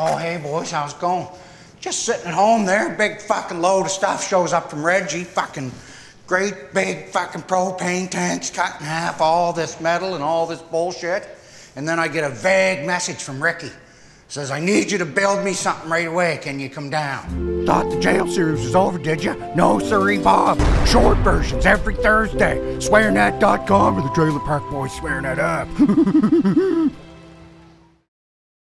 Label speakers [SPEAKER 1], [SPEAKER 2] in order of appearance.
[SPEAKER 1] Oh, hey, boys, how's it going? Just sitting at home there, big fucking load of stuff shows up from Reggie, fucking great big fucking propane tanks cut in half, all this metal and all this bullshit. And then I get a vague message from Ricky. Says, I need you to build me something right away. Can you come down? Thought the jail series was over, did you? No, sorry, Bob. Short versions every Thursday. SwearNet.com or the Trailer Park Boys SwearNet app.